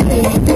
baby.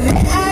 Hey!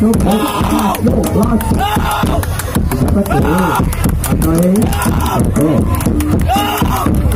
no block, no block. No! Shut up, no! I'm not here. No! No!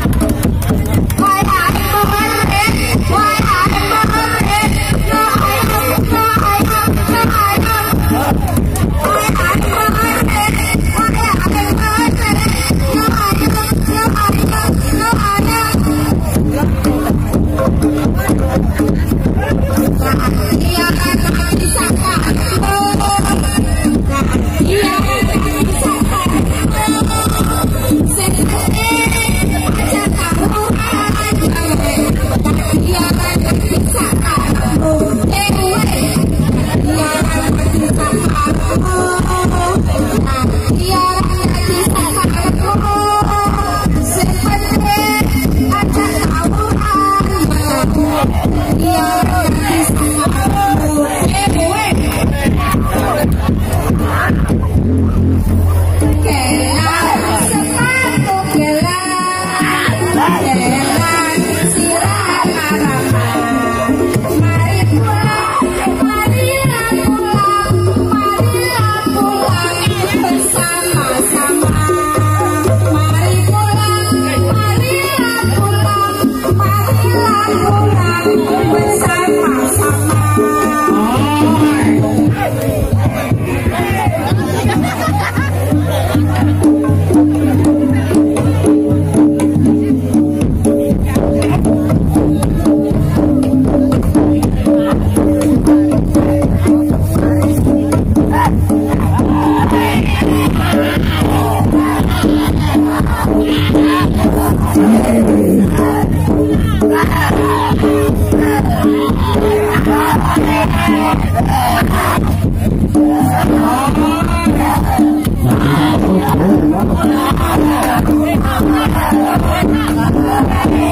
Thank you.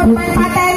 嗯，拜拜。